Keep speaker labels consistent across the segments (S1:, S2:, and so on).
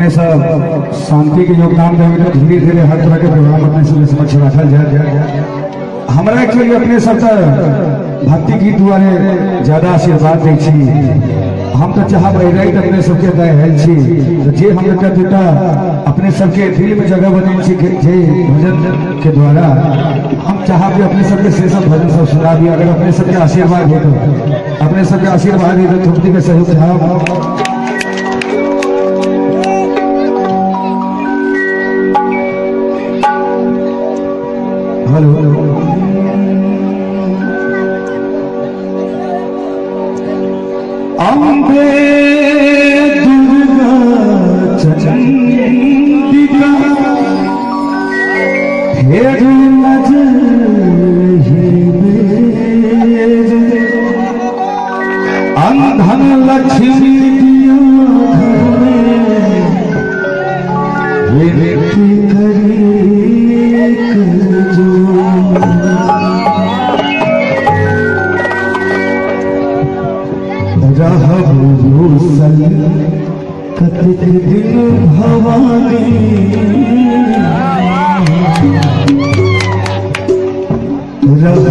S1: अपने शांति के योगदान देवे तो धीरे धीरे हर तरह के प्रोग्राम अपने सब समक्ष रखल जाए हमरा एक्चुअली अपने सब त भक्ति गीत द्वारे ज़्यादा आशीर्वाद दै हम तो चाहब रही अपने सबके दय है छी। तो जे हम एक दूटा अपने सबके दिल में जगह बने जे भजन के द्वारा, हम चाहब कि अपने सबके से सब भजन सब सुना दिया अगर अपने सबके आशीर्वाद हो तो अपने सबके आशीर्वाद है तो के सहयोग चाहब ভালো। অম্বে দুর্গা চন্দিকা ফের নজর হিবে অন্ধন লক্ষ্মী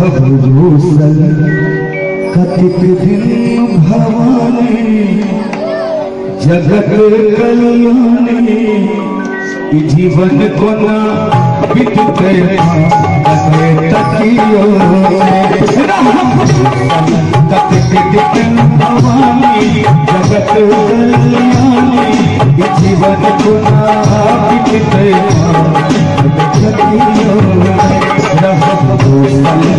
S1: रहबूसल कतिक दिन भवानी जगत कल्याणी जीवन कोना जगत कल्याणी जीवन कोना बीतते रहबूसल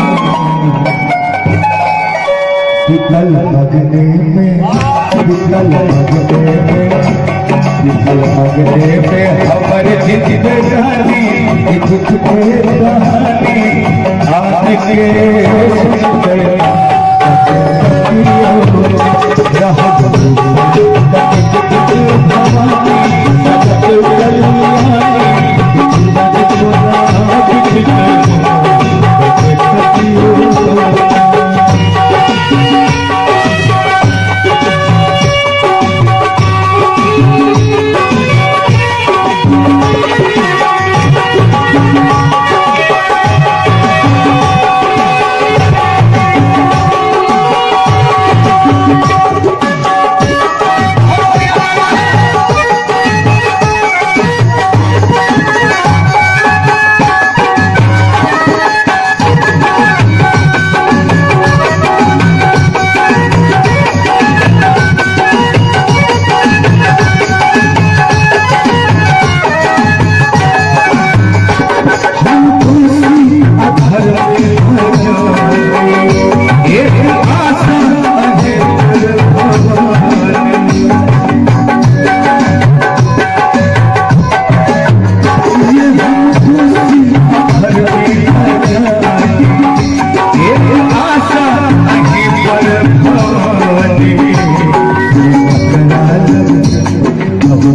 S1: विकल लगने में विकल लगने में विकल लगने में हमर जिंदगानी कुछ के कहानी आज के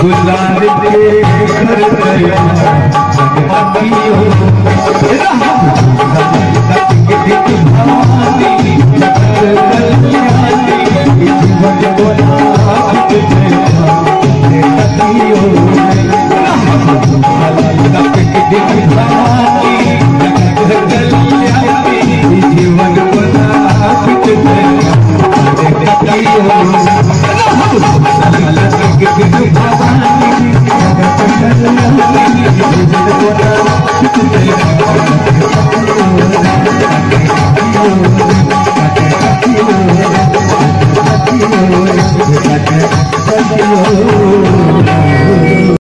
S2: गुजार के कर गया जीवन